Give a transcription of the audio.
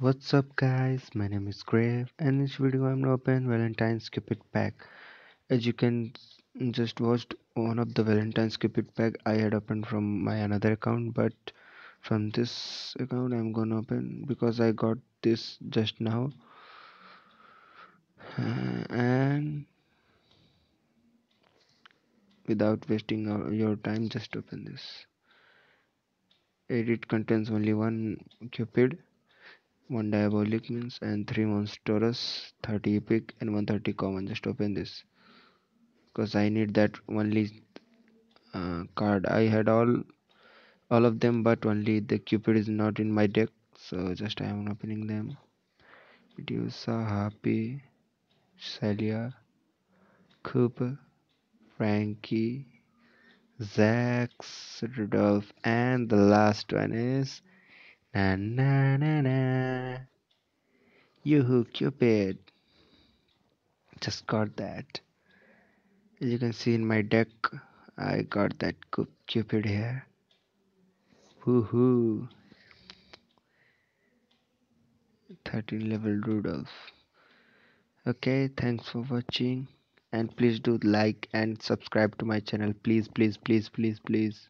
What's up guys, my name is Grave and in this video I'm gonna open Valentine's Cupid pack. As you can just watched one of the Valentine's Cupid pack I had opened from my another account but from this account I'm gonna open because I got this just now uh, and without wasting your time just open this. It contains only one Cupid one diabolic means and three monstrous 30 epic and 130 common. Just open this. Because i need that only uh, card. I had all all of them but only the cupid is not in my deck. So just i am opening them. Medusa happy celia cooper frankie zax rudolph and the last one is na na na na Yoo-hoo, Cupid! Just got that. As you can see in my deck, I got that Cupid here. Woohoo! 13 level Rudolph. Okay, thanks for watching and please do like and subscribe to my channel please please please please please